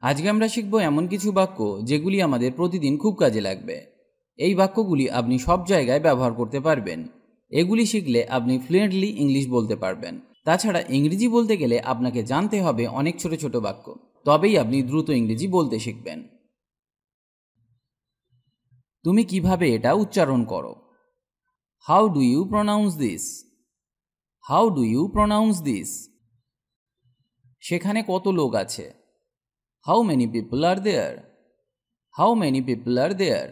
আজকে আমরা শিখব এমন কিছু বাক্য যেগুলি আমাদের প্রতিদিন খুব কাজে লাগবে। এই বাক্যগুলি আপনি সব জায়গায় ব্যবহার করতে পারবেন। এগুলি শিখলে আপনি ফ্লুয়েন্টলি ইংলিশ বলতে পারবেন। তাছাড়া ইংরেজি বলতে গেলে আপনাকে জানতে হবে অনেক ছোট ছোট বাক্য। তবেই আপনি দ্রুত ইংরেজি বলতে শিখবেন। তুমি কীভাবে এটা উচ্চারণ করো? How do you pronounce this how do you pronounce this সেখানে কত লোক আছে? How many people are there how many people are there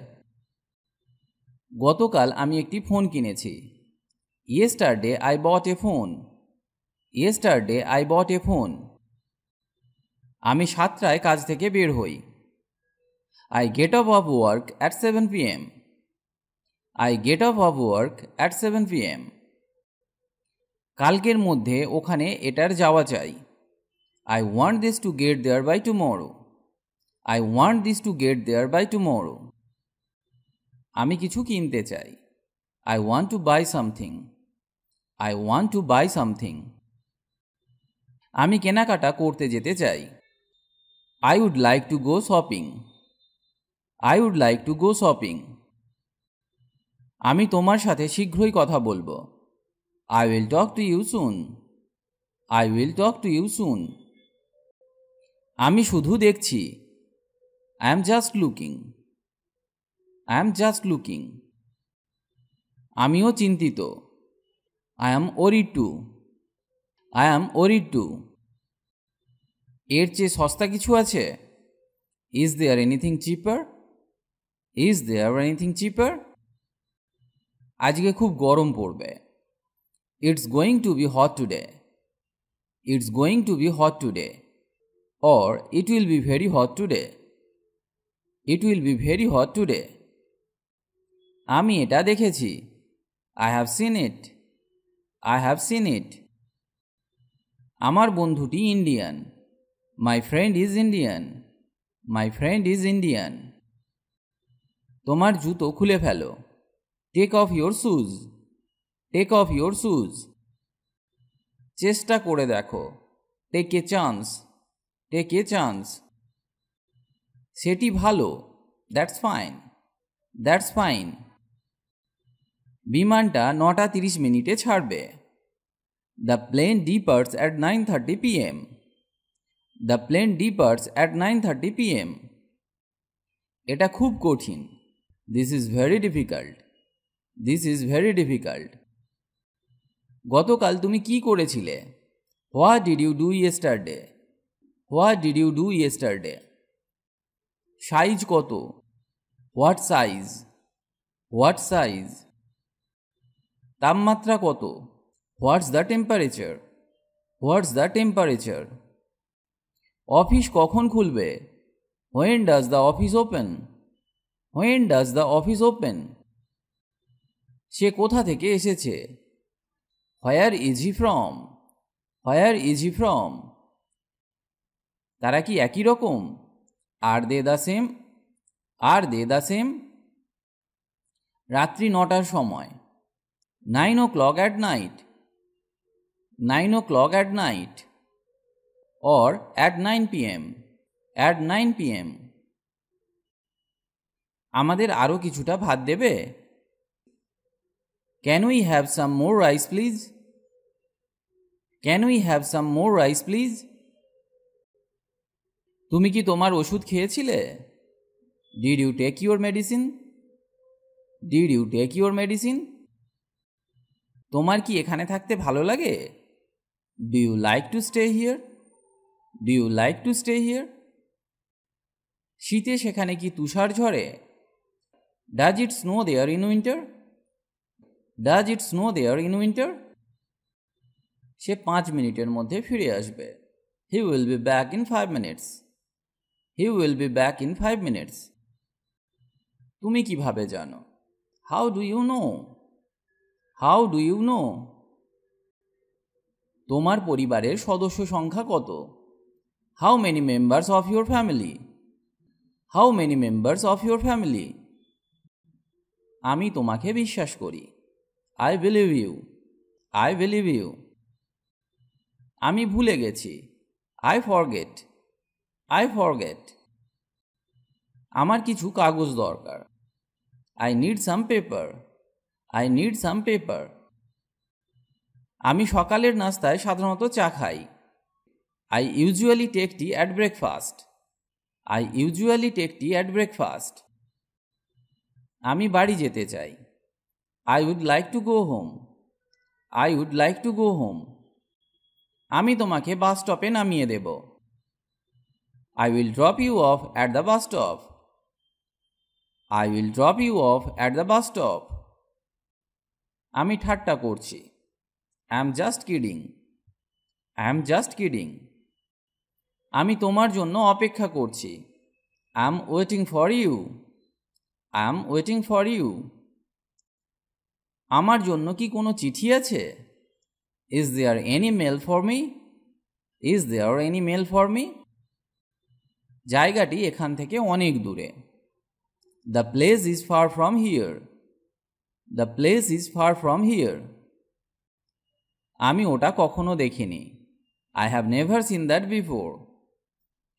গতকাল আমি একটি ফোন কিনেছি। Yesterday I bought a phone yesterday I bought a phone আমি সাতটায় কাজ থেকে বের হই। I get off off work at seven p m I get off off work at seven p m কালকের মধ্যে ওখানে এটার যাওয়া চাই। I want this to get there by tomorrow I want this to get there by tomorrow আমি কিছু কিনতে চাই। I want to buy something I want to buy something আমি কেনাকাটা করতে যেতে চাই। I would like to go shopping I would like to go shopping আমি তোমার সাথে শীঘ্রই কথা বলব। I will talk to you soon I will talk to you soon আমি শুধু দেখছি। I am just looking I am just looking আমিও চিন্তিত। I am worried too I am worried too এর চেয়ে সস্তা কিছু আছে? Is there anything cheaper is there anything cheaper আজকে খুব গরম পড়বে। It's going to be hot today it's going to be hot today or it will be very hot today it will be very hot today আমি এটা দেখেছি। I have seen it I have seen it আমার বন্ধুটি Indian my friend is Indian my friend is Indian তোমার জুতো খুলে ফেলো। Take off your shoes take off your shoes চেষ্টা করে দেখো। Take a chance take a chance? সেটি ভালো দ্যাটস ফাইন দ্যাটস ফাইন বিমানটা নটা তিরিশ মিনিটে ছাড়বে। The plane departs at nine thirty P M the plane departs at nine thirty P M এটা খুব কঠিন। This is very difficult this is very difficult গতকাল তুমি কি করেছিলে? What did you do yesterday what did you do yesterday size কত? What size what size তাপমাত্রা কত? What's the temperature what's the temperature office কখন খুলবে? When does the office open when does the office open সে কোথা থেকে এসেছে? Where is he from where is he from তারা কি একই রকম? Are they the same, are they the same. রাত্রি নটার সময়। Nine o'clock at night. Nine o'clock at night. Or at nine p m at nine p m আমাদের আরও কিছুটা ভাত দেবে? Can we have some more rice please can we have some more rice please তুমি কি তোমার ওষুধ খেয়েছিলে? Did you take your medicine did you take your medicine তোমার কি এখানে থাকতে ভালো লাগে? Do you like to stay here do you like to stay here শীতে সেখানে কি তুষার ঝরে? Does it snow there in winter does it snow there in winter সে পাঁচ মিনিটের মধ্যে ফিরে আসবে। He will be back in five minutes he will be back in five minutes তুমি কীভাবে জানো? How do you know how do you know তোমার পরিবারের সদস্য সংখ্যা কত? How many members of your family how many members of your family আমি তোমাকে বিশ্বাস করি। I believe you I believe you আমি ভুলে গেছি। আই ফরগেট আই ফরগেট আমার কিছু কাগজ দরকার। I need some paper I need some paper আমি সকালের নাস্তায় সাধারণত চা খাই। I usually take tea at breakfast I usually take tea at breakfast আমি বাড়ি যেতে চাই। I would like to go home I would like to go home আমি তোমাকে বাস স্টপে নামিয়ে দেব। I will drop you off at the bus stop I will drop you off at the bus stop আমি ঠাট্টা করছি। I am just kidding I am just kidding আমি তোমার জন্য অপেক্ষা করছি। I am waiting for you I am waiting for you আমার জন্য কি কোনো চিঠি আছে? Is there any mail for me is there any mail for me জায়গাটি এখান থেকে অনেক দূরে। The place is far from here the place is far from here আমি ওটা কখনো দেখিনি। I have never seen that before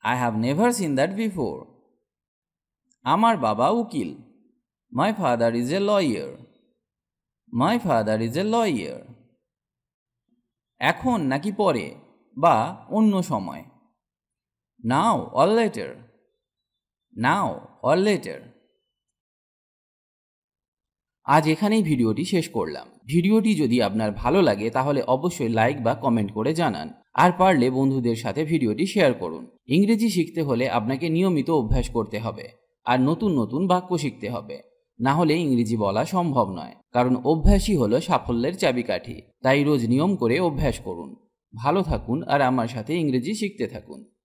I have never seen that before আমার বাবা উকিল। My father is a lawyer my father is a lawyer এখন নাকি পরে বা অন্য সময়। Now or later now or later আজ এখানেই ভিডিওটি শেষ করলাম। ভিডিওটি যদি আপনার ভালো লাগে, তাহলে অবশ্যই লাইক বা কমেন্ট করে জানান। আর পারলে বন্ধুদের সাথে ভিডিওটি শেয়ার করুন। ইংরেজি শিখতে হলে আপনাকে নিয়মিত অভ্যাস করতে হবে। আর নতুন নতুন বাক্য শিখতে হবে। না হলে ইংরেজি বলা সম্ভব নয়। কারণ অভ্যাসই হলো সাফল্যের চাবিকাঠি। তাই রোজ নিয়ম করে অভ্যাস করুন। ভালো থাকুন আর আমার সাথে ইংরেজি শিখতে থাকুন।